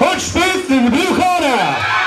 Chodź wszyscy, w chora!